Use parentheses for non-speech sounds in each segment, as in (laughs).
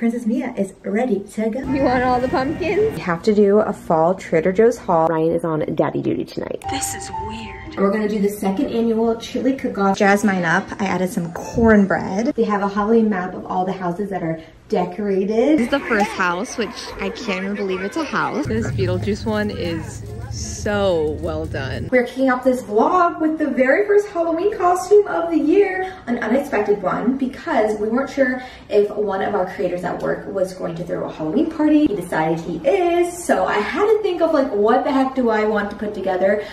Princess Mia is ready to go. You want all the pumpkins? We have to do a fall Trader Joe's haul. Ryan is on daddy duty tonight. This is weird. We're gonna do the second annual chili cook-off. Jazz mine up. I added some cornbread. They have a Halloween map of all the houses that are decorated. This is the first house, which I can't even believe it's a house. This Beetlejuice one is so well done. We're kicking off this vlog with the very first Halloween costume of the year, an unexpected one, because we weren't sure if one of our creators at work was going to throw a Halloween party. He decided he is, so I had to think of like, what the heck do I want to put together?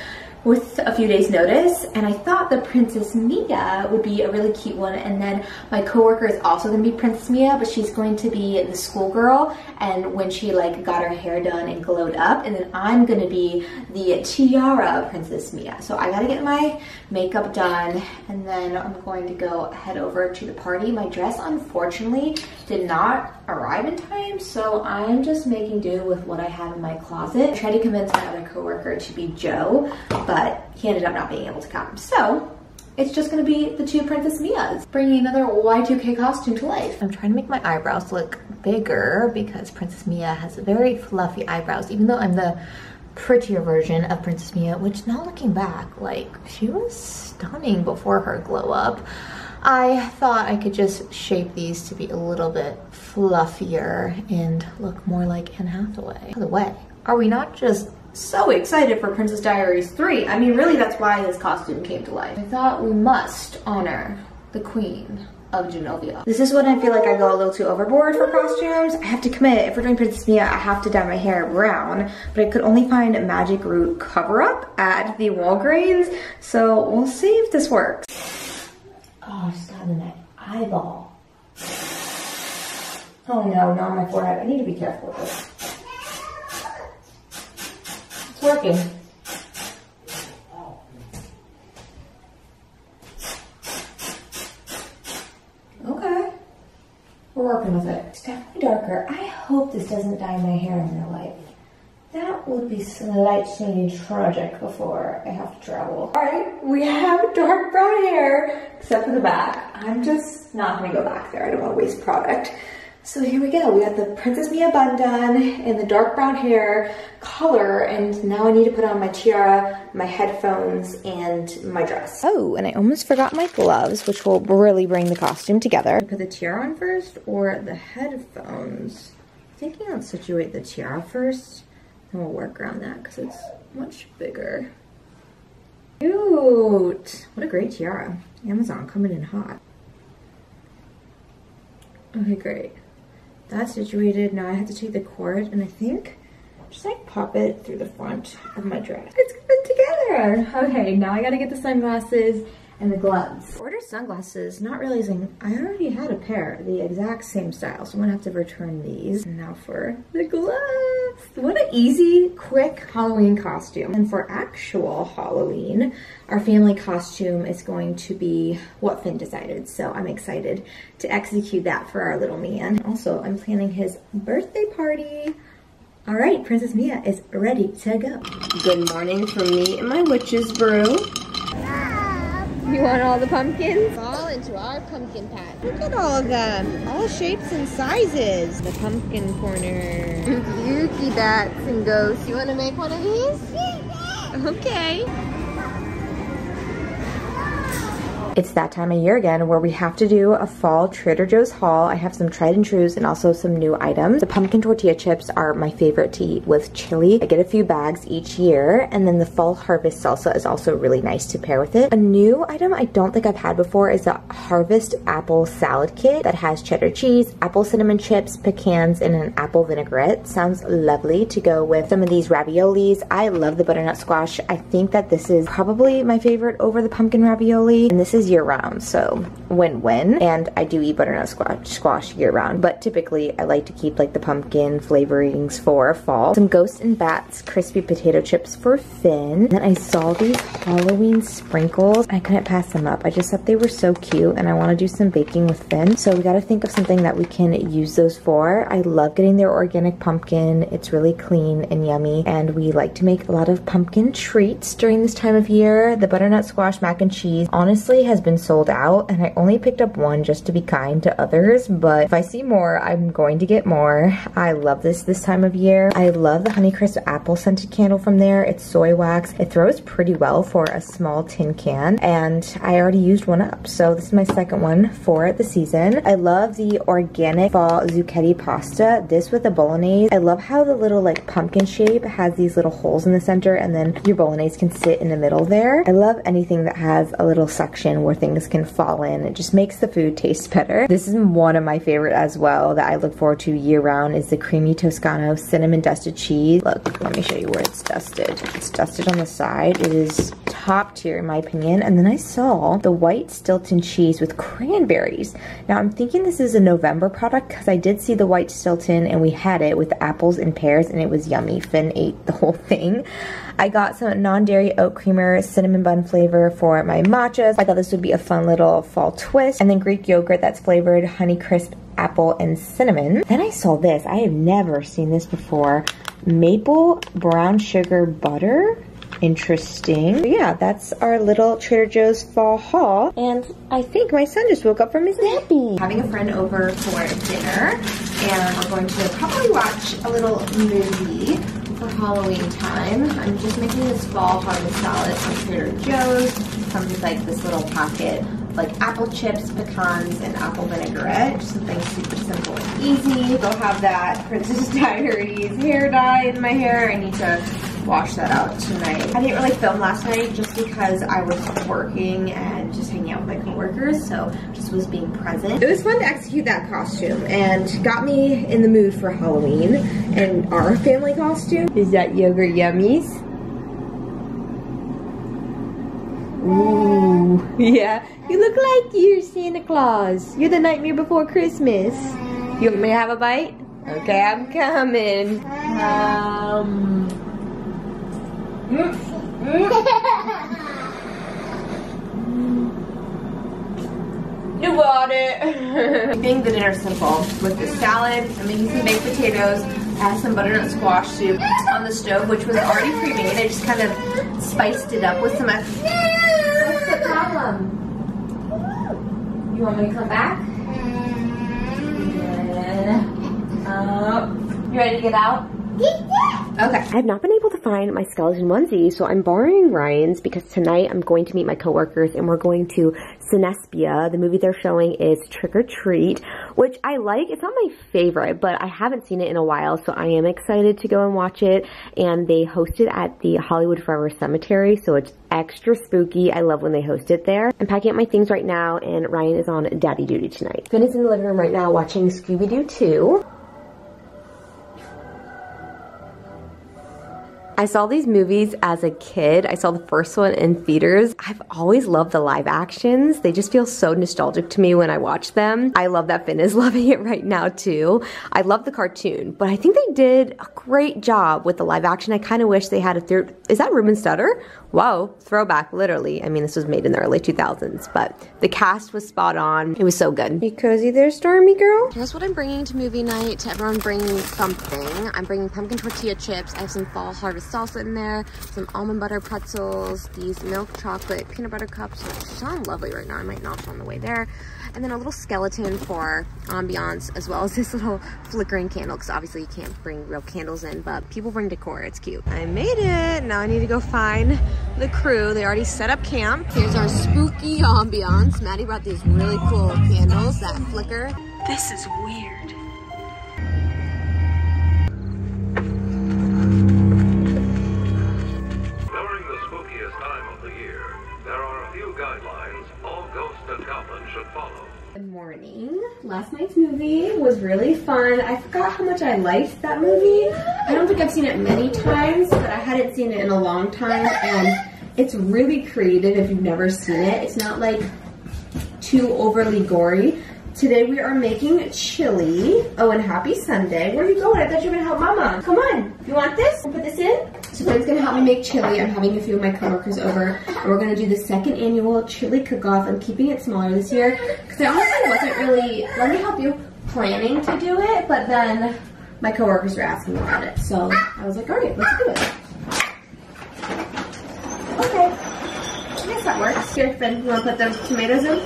With a few days notice and I thought the Princess Mia would be a really cute one and then my coworker is also going to be Princess Mia but she's going to be the schoolgirl and when she like got her hair done and glowed up and then I'm going to be the tiara Princess Mia. So I got to get my makeup done and then I'm going to go head over to the party. My dress unfortunately did not arrive in time so I'm just making do with what I have in my closet. I tried to convince my other coworker to be Joe but he ended up not being able to come. So it's just gonna be the two Princess Mias, bringing another Y2K costume to life. I'm trying to make my eyebrows look bigger because Princess Mia has very fluffy eyebrows, even though I'm the prettier version of Princess Mia, which now looking back, like she was stunning before her glow up. I thought I could just shape these to be a little bit fluffier and look more like Anne Hathaway. By the way, are we not just so excited for Princess Diaries 3. I mean, really, that's why this costume came to life. I thought we must honor the queen of Genovia. This is when I feel like I go a little too overboard for costumes. I have to commit, if we're doing Princess Mia, I have to dye my hair brown, but I could only find a Magic Root cover-up at the Walgreens, so we'll see if this works. Oh, I just got in that eyeball. Oh no, not my forehead. I need to be careful with this. It's working. Okay. We're working with it. It's definitely darker. I hope this doesn't dye my hair in real life. That would be slightly tragic before I have to travel. All right, we have dark brown hair, except for the back. I'm just not gonna go back there. I don't wanna waste product. So here we go. We got the Princess Mia bun done in the dark brown hair color. And now I need to put on my tiara, my headphones, and my dress. Oh, and I almost forgot my gloves, which will really bring the costume together. Put the tiara on first or the headphones? I'm thinking I'll situate the tiara first. Then we'll work around that because it's much bigger. Cute! What a great tiara. Amazon coming in hot. Okay, great that's situated. Now I have to take the cord and I think just like pop it through the front of my dress. It's good together. Okay, now I gotta get the sunglasses and the gloves. Order sunglasses, not realizing I already had a pair, the exact same style, so I'm gonna have to return these. And now for the gloves. What an easy, quick Halloween costume. And for actual Halloween, our family costume is going to be what Finn decided, so I'm excited to execute that for our little man. Also, I'm planning his birthday party. All right, Princess Mia is ready to go. Good morning from me and my witch's brew. Ah! You want all the pumpkins? Fall into our pumpkin patch. Look at all of them. All shapes and sizes. The pumpkin corner. (laughs) Yuki bats and ghosts. You want to make one of these? (laughs) Okay. It's that time of year again where we have to do a fall Trader Joe's haul. I have some tried and trues and also some new items. The pumpkin tortilla chips are my favorite to eat with chili. I get a few bags each year and then the fall harvest salsa is also really nice to pair with it. A new item I don't think I've had before is the harvest apple salad kit that has cheddar cheese, apple cinnamon chips, pecans, and an apple vinaigrette. Sounds lovely to go with some of these raviolis. I love the butternut squash. I think that this is probably my favorite over the pumpkin ravioli and this is year round, so win-win. And I do eat butternut squash, squash year round, but typically I like to keep like the pumpkin flavorings for fall. Some Ghost and Bats crispy potato chips for Finn. Then I saw these Halloween sprinkles. I couldn't pass them up. I just thought they were so cute and I want to do some baking with Finn. So we got to think of something that we can use those for. I love getting their organic pumpkin. It's really clean and yummy and we like to make a lot of pumpkin treats during this time of year. The butternut squash mac and cheese honestly has been sold out and I only picked up one just to be kind to others but if I see more I'm going to get more. I love this this time of year. I love the Honeycrisp apple scented candle from there. It's soy wax. It throws pretty well for a small tin can and I already used one up so this is my second one for the season. I love the organic fall zucchetti pasta. This with the bolognese. I love how the little like pumpkin shape has these little holes in the center and then your bolognese can sit in the middle there. I love anything that has a little section things can fall in. It just makes the food taste better. This is one of my favorite as well that I look forward to year round is the creamy Toscano cinnamon dusted cheese. Look, let me show you where it's dusted. It's dusted on the side. It is top tier in my opinion. And then I saw the white Stilton cheese with cranberries. Now I'm thinking this is a November product because I did see the white Stilton and we had it with apples and pears and it was yummy. Finn ate the whole (laughs) thing. I got some non-dairy oat creamer cinnamon bun flavor for my matchas. I thought this would be a fun little fall twist. And then Greek yogurt that's flavored honey crisp apple and cinnamon. Then I saw this. I have never seen this before. Maple brown sugar butter. Interesting. Yeah, that's our little Trader Joe's fall haul. And I think my son just woke up from his nappy. Having a friend over for dinner and we're going to probably watch a little movie for Halloween time. I'm just making this fall harvest salad from Trader Joe's. Comes with like this little packet like apple chips, pecans, and apple vinaigrette. Something super simple and easy. Go have that Princess (laughs) Diaries hair dye in my hair. I need to wash that out tonight. I didn't really film last night just because I was working and just hanging out with my coworkers, so just was being present. It was fun to execute that costume and got me in the mood for Halloween. And our family costume is that yogurt yummies. Ooh, (laughs) yeah. You look like you're Santa Claus. You're the nightmare before Christmas. You want me to have a bite? Okay, I'm coming. Um. (laughs) You got it. (laughs) Making the dinner simple with the salad. I'm making some baked potatoes. I have some butternut squash soup on the stove, which was already pre-made. I just kind of spiced it up with some extra. What's the problem? You want me to come back? Good. Uh, you ready to get out? Okay. I have not been able to find my skeleton onesie, so I'm borrowing Ryan's because tonight I'm going to meet my coworkers and we're going to Cinespia. The movie they're showing is Trick 'r Treat, which I like. It's not my favorite, but I haven't seen it in a while, so I am excited to go and watch it. And they host it at the Hollywood Forever Cemetery, so it's extra spooky. I love when they host it there. I'm packing up my things right now, and Ryan is on daddy duty tonight. Finn is in the living room right now watching Scooby-Doo 2. I saw these movies as a kid. I saw the first one in theaters. I've always loved the live actions. They just feel so nostalgic to me when I watch them. I love that Finn is (laughs) loving it right now too. I love the cartoon, but I think they did a great job with the live action. I kind of wish they had a third. Is that Ruben Studdard? Wow, throwback, literally. I mean, this was made in the early 2000s, but the cast was spot on. It was so good. You cozy there, Stormy girl? Here's what I'm bringing to movie night. Everyone bringing something. I'm bringing pumpkin tortilla chips. I have some fall harvest salsa in there, some almond butter pretzels, these milk chocolate peanut butter cups, which sound lovely right now. I might notch on the way there. And then a little skeleton for ambiance, as well as this (laughs) little flickering candle, because obviously you can't bring real candles in, but people bring decor. It's cute. I made it. Now I need to go find the crew. They already set up camp. Here's our spooky ambiance. Maddie brought these really cool candles that flicker. This is weird. Good morning. Last night's movie was really fun. I forgot how much I liked that movie. I don't think I've seen it many times, but I hadn't seen it in a long time, and it's really creative if you've never seen it. It's not like too overly gory. Today we are making chili. Oh, and happy Sunday. Where are you going? I thought you were gonna help mama. Come on. You want this? Put this in? So Ben's gonna help me make chili. I'm having a few of my coworkers over. And we're gonna do the second annual chili cook-off. I'm keeping it smaller this year because I honestly wasn't really, let me help you, planning to do it. But then my coworkers were asking about it. So I was like, all right, let's do it. Okay. I guess that works. Here, Ben, you wanna put those tomatoes in?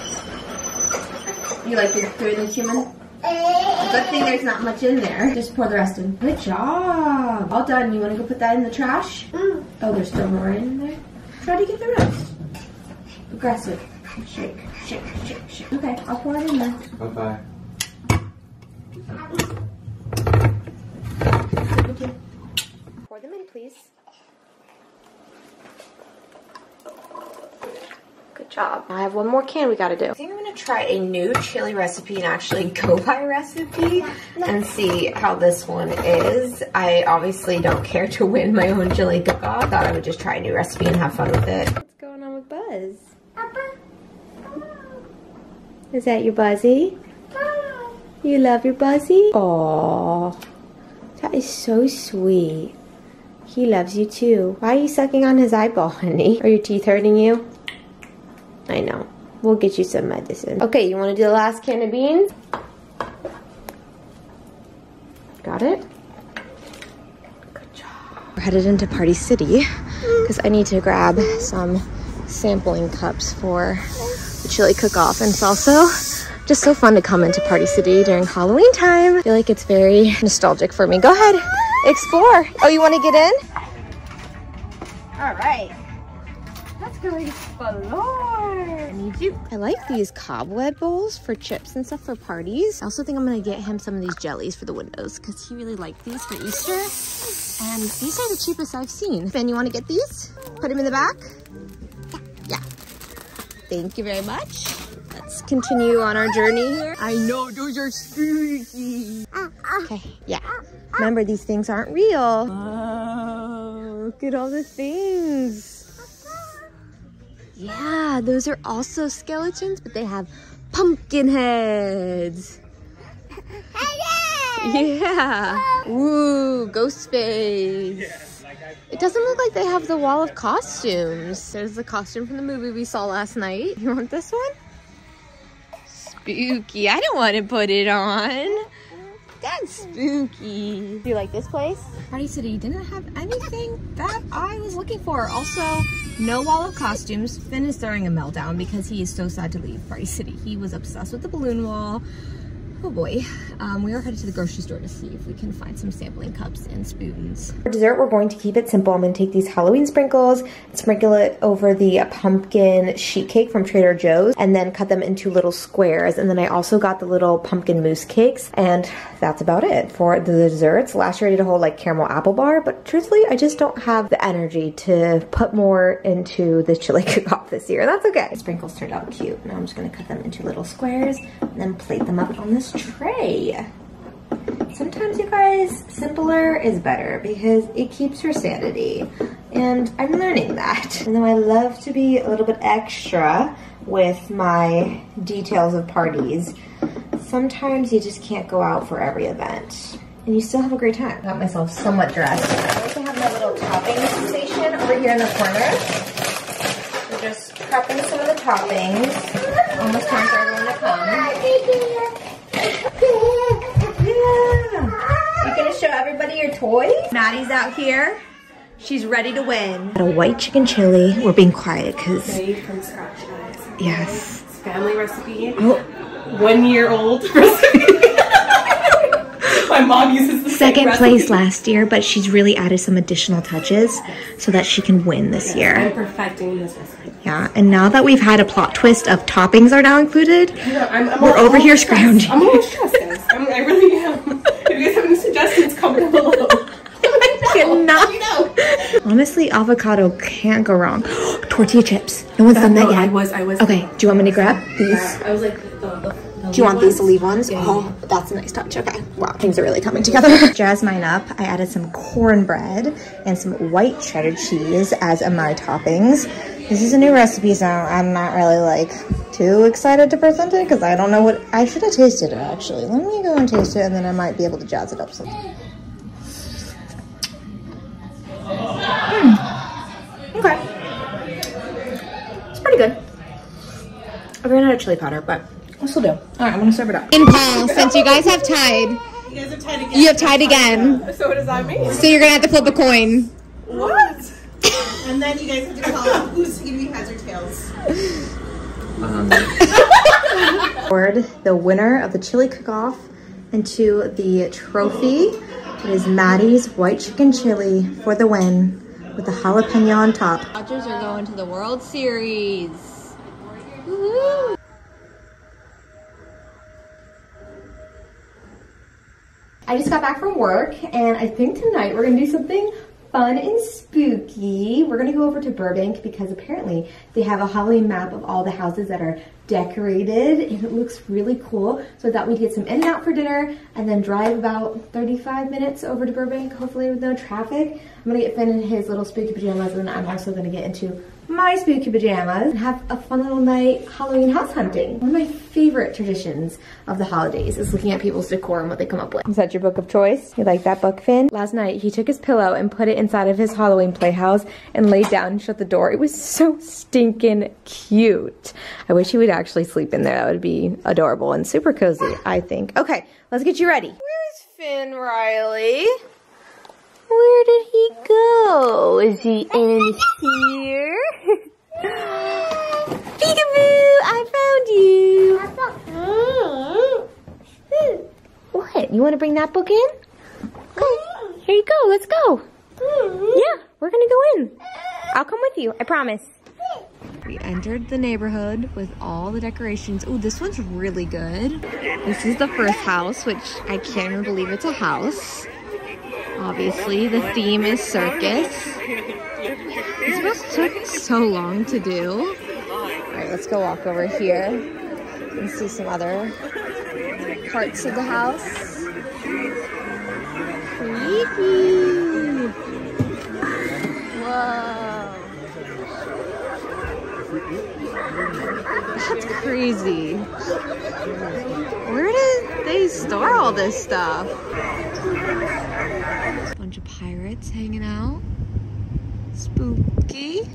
You like the three the cumin? Good thing there's not much in there. Just pour the rest in. Good job. All done. You want to go put that in the trash? Mm. Oh, there's still more in there. Try to get the rest. Aggressive. Shake, shake, shake, shake. Okay, I'll pour it in there. Bye-bye. Thank. Pour them in, please. Job. I have one more can we gotta do. I think I'm gonna try a new chili recipe and actually go (laughs) by recipe and see how this one is. I obviously don't care to win my own chili cook-off. Thought I would just try a new recipe and have fun with it. What's going on with Buzz? Is that your Buzzy? You love your Buzzy? Aww. That is so sweet. He loves you too. Why are you sucking on his eyeball, honey? Are your teeth hurting you? I know. We'll get you some medicine. Okay, you want to do the last can of beans? Got it? Good job. We're headed into Party City because I need to grab some sampling cups for the chili cook-off. And it's also just so fun to come into Party City during Halloween time. I feel like it's very nostalgic for me. Go ahead, explore. Oh, you want to get in? All right. I need you. I like these cobweb bowls for chips and stuff for parties. I also think I'm gonna get him some of these jellies for the windows because he really liked these for Easter. And these are the cheapest I've seen. Ben, you wanna get these? Put them in the back? Yeah. Thank you very much. Let's continue on our journey here. I know those are spooky. Okay, yeah. Remember, these things aren't real. Oh, look at all the things. Yeah, those are also skeletons, but they have pumpkin heads. Yeah. Ooh, ghost face. It doesn't look like they have the wall of costumes. There's the costume from the movie we saw last night. You want this one? Spooky. I don't want to put it on. That's spooky. Do you like this place? Party City didn't have anything that I was looking for. Also, no wall of costumes. Finn is throwing a meltdown because he is so sad to leave Party City. He was obsessed with the balloon wall. Oh boy. Um, we are headed to the grocery store to see if we can find some sampling cups and spoons. For dessert, we're going to keep it simple. I'm to take these Halloween sprinkles sprinkle it over the pumpkin sheet cake from Trader Joe's and then cut them into little squares. And then I also got the little pumpkin mousse cakes and that's about it for the desserts. Last year I did a whole like caramel apple bar, but truthfully, I just don't have the energy to put more into the chili (laughs) cook-off this year. That's okay. The sprinkles turned out cute. Now I'm just going to cut them into little squares and then plate them up on this tray. Sometimes, you guys, simpler is better because it keeps your sanity. And I'm learning that. (laughs) And though I love to be a little bit extra with my details of parties, sometimes you just can't go out for every event. And you still have a great time. Got myself somewhat dressed. I also have my little topping station over here in the corner. We're just prepping some of the toppings. Almost time for everyone to come. Yeah. You gonna show everybody your toys? Maddie's out here. She's ready to win. Got a white chicken chili. We're being quiet because Made from scratch, guys. yes. It's family recipe. Oh, One year old (laughs) recipe. My mom uses the same second recipe. place last year, but she's really added some additional touches so that she can win this year. I'm year. perfecting this recipe. Yeah, and now that we've had a plot twist of toppings are now included, know, I'm, I'm We're all- over I'm here stressed. scrounging. I'm always stressed, guys. I'm, I really am. If you guys have any suggestions, comment below. (laughs) cannot. You know. Honestly, avocado can't go wrong. (gasps) Tortilla chips. Uh, no one's done that No, yet. I was, I was. Okay, do you want me to grab these? Yeah, I was like the. the, Do you want these to leave ones? Yeah, Oh, that's a nice touch. Okay. Wow, things are really coming together. (laughs) Jazz mine up. I added some cornbread and some white cheddar cheese as my toppings. This is a new recipe, so I'm not really like too excited to present it because I don't know what I should have tasted it actually. Let me go and taste it and then I might be able to jazz it up some. Mm. Okay. It's pretty good. I ran out of chili powder, but I'll still do. All right, I'm gonna serve it up. And Paul, since you guys have tied, You guys have tied again. you have tied again. So what does that mean? So you're gonna have to flip a coin. What? and then you guys have to tell who's gonna be heads or tails. Um, award the winner of the chili cook-off into the trophy. It is Maddie's white chicken chili for the win with the jalapeno on top. Dodgers are going to the World Series. I just got back from work and I think tonight we're gonna do something fun and spooky. We're gonna go over to Burbank because apparently they have a Halloween map of all the houses that are decorated and it looks really cool. So I thought we'd get some in and out for dinner and then drive about 35 minutes over to Burbank, hopefully with no traffic. I'm gonna get Finn in his little spooky pajamas and I'm also gonna get into my spooky pajamas and have a fun little night Halloween house hunting. One of my favorite traditions of the holidays is looking at people's decor and what they come up with. Is that your book of choice? You like that book, Finn? Last night, he took his pillow and put it inside of his Halloween playhouse and laid down and shut the door. It was so stinking cute. I wish he would actually sleep in there. That would be adorable and super cozy, I think. Okay, let's get you ready. Where's Finn Riley? Where did he go? Is he in here? (laughs) Peekaboo! I found you! Hmm. Hmm. What? You want to bring that book in? Go. Hmm. Here you go. Let's go. Yeah, we're gonna go in. I'll come with you. I promise. We entered the neighborhood with all the decorations. Oh, this one's really good. This is the first house, which I can't even believe it's a house. Obviously, the theme is circus. This must took so long to do. All right, let's go walk over here and see some other parts of the house. Creepy. Whoa. That's crazy. Where did they store all this stuff? Hanging out. Spooky. (laughs)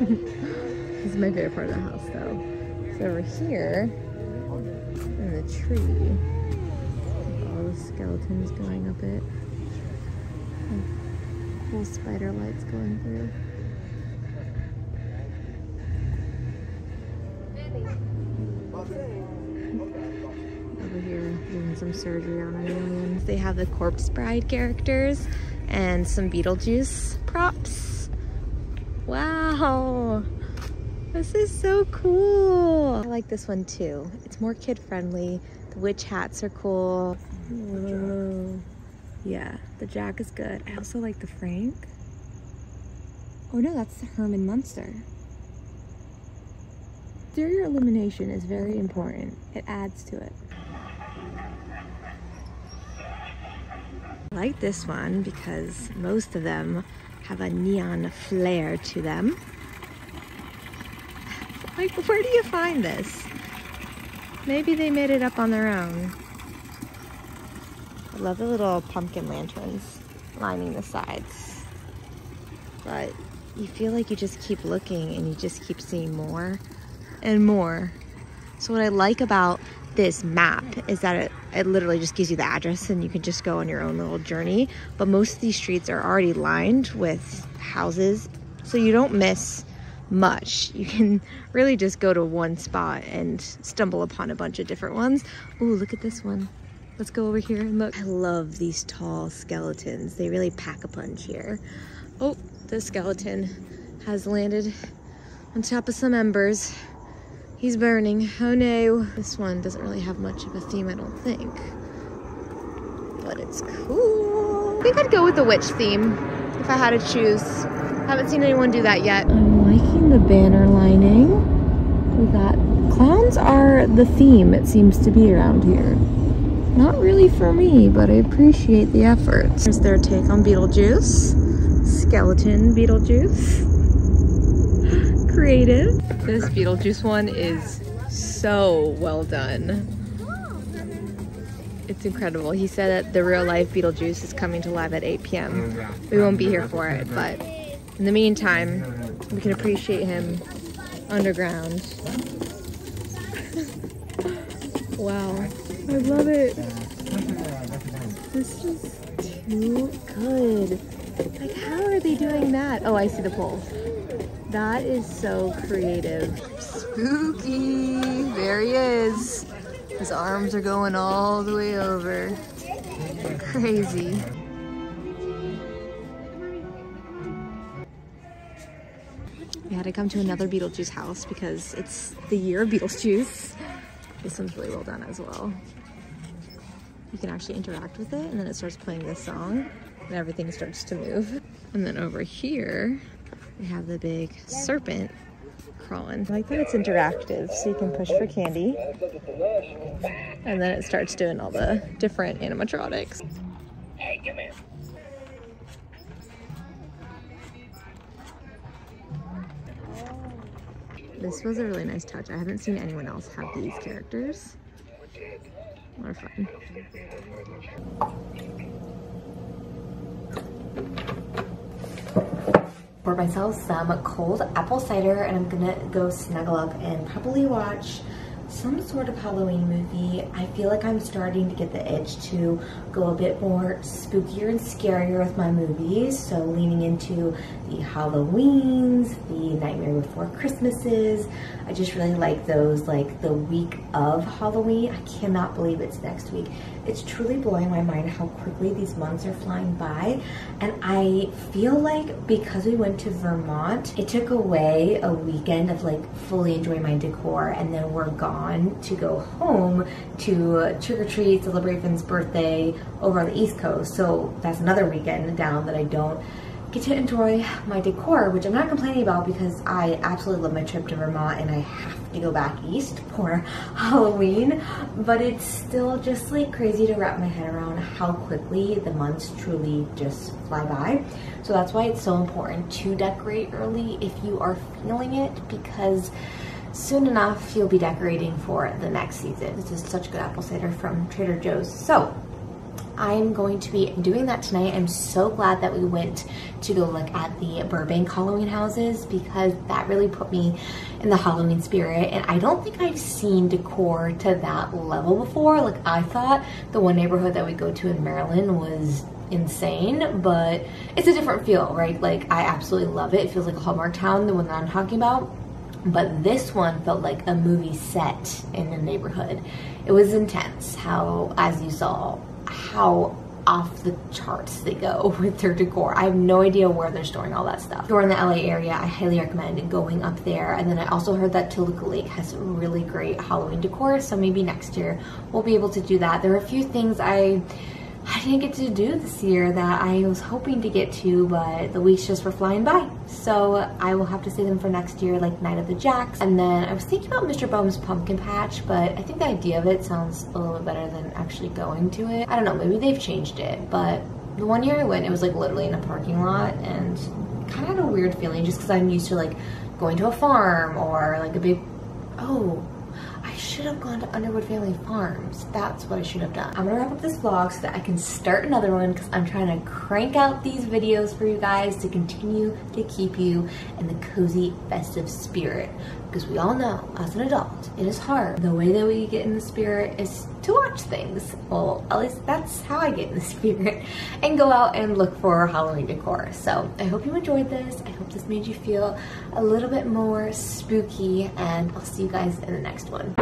this is my favorite part of the house though. So over here, in the tree, all the skeletons going up it. Cool spider lights going through. Surgery on an alien. They have the Corpse Bride characters and some Beetlejuice props. Wow, this is so cool. I like this one too. It's more kid friendly. The witch hats are cool. Whoa. Yeah, the Jack is good. I also like the Frank. Oh no, that's the Herman Munster. Exterior illumination is very important. It adds to it. Like this one because most of them have a neon flare to them. (laughs) Like, where do you find this? Maybe they made it up on their own. I love the little pumpkin lanterns lining the sides. But you feel like you just keep looking and you just keep seeing more and more. So what I like about this map is that it, it literally just gives you the address and you can just go on your own little journey. But most of these streets are already lined with houses, so you don't miss much. (laughs) You can really just go to one spot and stumble upon a bunch of different ones. Oh, look at this one. Let's go over here and look. I love these tall skeletons. They really pack a punch here. Oh, the skeleton has landed on top of some embers. He's burning. Oh no. This one doesn't really have much of a theme, I don't think. But it's cool. I think I'd go with the witch theme if I had to choose. Haven't seen anyone do that yet. I'm liking the banner lining. We got clowns are the theme, it seems to be around here. Not really for me, but I appreciate the effort. Here's their take on Beetlejuice. skeleton Beetlejuice. Creative. This Beetlejuice one is so well done. It's incredible. He said that the real life Beetlejuice is coming to live at 8 p.m. We won't be here for it, but in the meantime, we can appreciate him underground. (laughs) wow, I love it. This is too good. Like, how are they doing that? Oh, I see the poles. That is so creative. Spooky. There he is. His arms are going all the way over. Crazy. We had to come to another Beetlejuice house because it's the year of Beetlejuice. This one's really well done as well. You can actually interact with it and then it starts playing this song and everything starts to move. And then over here, we have the big serpent crawling. I like that it's interactive so you can push for candy. And then it starts doing all the different animatronics. Hey, come here. This was a really nice touch. I haven't seen anyone else have these characters. More fun. Myself some cold apple cider and I'm gonna go snuggle up and probably watch some sort of Halloween movie. I feel like I'm starting to get the itch to go a bit more spookier and scarier with my movies. So leaning into the Halloweens, the Nightmare Before Christmases. I just really like those like the week of Halloween. I cannot believe it's next week. It's truly blowing my mind how quickly these months are flying by. And I feel like because we went to Vermont, it took away a weekend of like fully enjoying my decor and then we're gone to go home to trick or treat, celebrate Finn's birthday over on the East Coast. So that's another weekend down that I don't get to enjoy my decor, which I'm not complaining about because I absolutely love my trip to Vermont and I have to go back east for (laughs) Halloween. But it's still just like crazy to wrap my head around how quickly the months truly just fly by. So that's why it's so important to decorate early if you are feeling it because soon enough you'll be decorating for the next season. This is such good apple cider from Trader Joe's. So I'm going to be doing that tonight. I'm so glad that we went to go look at the Burbank Halloween houses because that really put me in the Halloween spirit. And I don't think I've seen decor to that level before. Like I thought the one neighborhood that we go to in Maryland was insane, but it's a different feel, right? Like I absolutely love it. It feels like a Hallmark town, the one that I'm talking about but this one felt like a movie set in the neighborhood. It was intense how, as you saw, how off the charts they go (laughs) with their decor. I have no idea where they're storing all that stuff. If you're in the LA area, I highly recommend going up there. And then I also heard that Toluca Lake has really great Halloween decor, so maybe next year we'll be able to do that. There are a few things I I didn't get to do this year that I was hoping to get to, but the weeks just were flying by. So I will have to save them for next year, like Night of the Jacks. And then I was thinking about Mr. Bones Pumpkin Patch, but I think the idea of it sounds a little bit better than actually going to it. I don't know, maybe they've changed it, but the one year I went, it was like literally in a parking lot and kind of had a weird feeling just because I'm used to like going to a farm or like a big, oh, I should have gone to Underwood Family Farms. That's what I should have done. I'm gonna wrap up this vlog so that I can start another one because I'm trying to crank out these videos for you guys to continue to keep you in the cozy festive spirit. Because we all know, as an adult, it is hard. The way that we get in the spirit is to watch things. Well, at least that's how I get in the (laughs) spirit and go out and look for Halloween decor. So I hope you enjoyed this. I hope this made you feel a little bit more spooky and I'll see you guys in the next one.